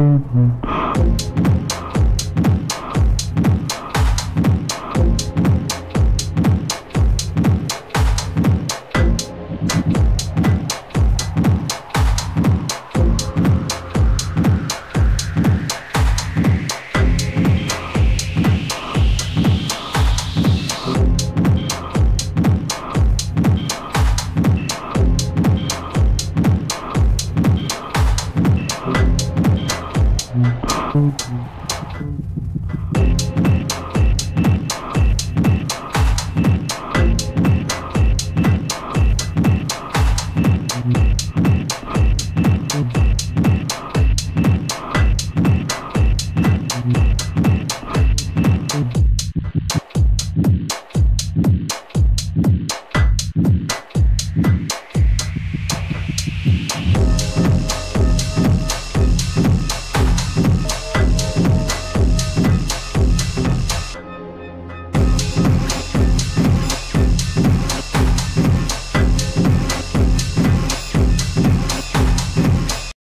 음, 음. Thank you.